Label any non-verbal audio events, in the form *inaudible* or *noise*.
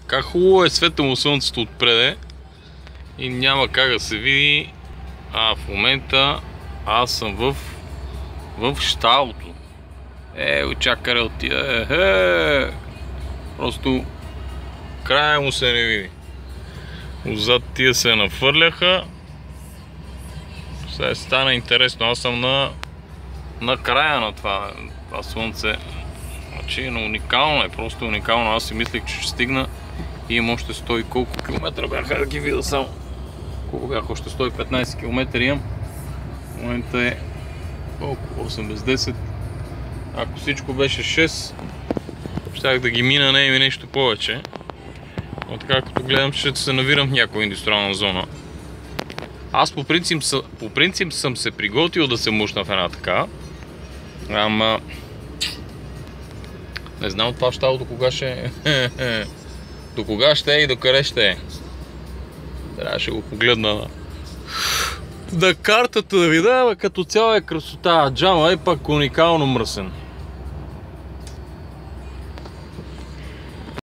Така хубаво е светло слънцето отпреде и няма как да се види. А в момента аз съм в, в щалото. Е, очакаре от тия. Е, е. Просто края му се не види. Отзад тия се нафърляха. Сега стана интересно. Аз съм на, на края на това, това слънце. Значи, но уникално е, просто уникално. Аз си мислех, че ще стигна имам още 100 и колко километра бяха да ги видя само. Колко бях още 115 км имам. В момента е колко? 8 без 10. Ако всичко беше 6, щях да ги мина, не е ми нещо повече. Но така като гледам, ще се навирам в някоя индустриална зона. Аз по принцип, по принцип съм се приготвил да се мушна в една така. Ама... Не знам това щало до кога ще е. *laughs* До кога ще е и до къде ще е. Трябваше го погледна на... Да картата да видя, като цяло е красота. Джама е пак уникално мръсен.